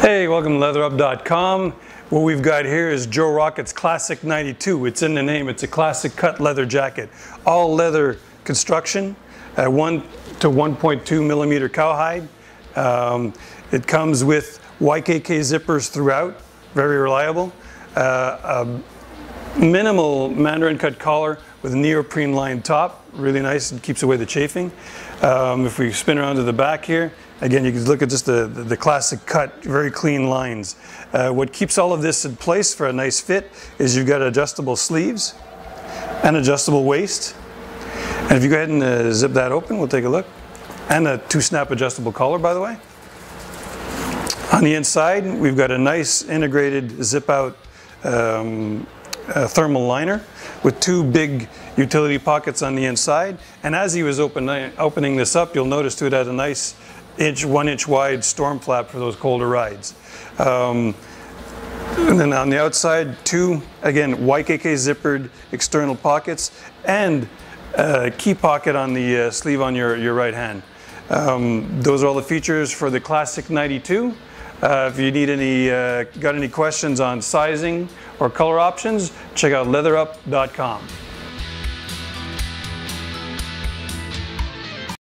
Hey, welcome to leatherup.com. What we've got here is Joe Rocket's Classic 92. It's in the name, it's a classic cut leather jacket. All leather construction, uh, 1 to 1.2 millimeter cowhide. Um, it comes with YKK zippers throughout, very reliable. Uh, minimal mandarin cut collar with a neoprene lined top, really nice and keeps away the chafing. Um, if we spin around to the back here, again you can look at just the, the, the classic cut, very clean lines. Uh, what keeps all of this in place for a nice fit is you've got adjustable sleeves and adjustable waist. And if you go ahead and uh, zip that open, we'll take a look. And a two snap adjustable collar by the way. On the inside, we've got a nice integrated zip out um, uh, thermal liner with two big utility pockets on the inside. And as he was open, opening this up, you'll notice too it had a nice inch, one inch wide storm flap for those colder rides. Um, and then on the outside, two, again, YKK zippered external pockets and a key pocket on the uh, sleeve on your, your right hand. Um, those are all the features for the Classic 92. Uh, if you need any, uh, got any questions on sizing or color options, check out leatherup.com.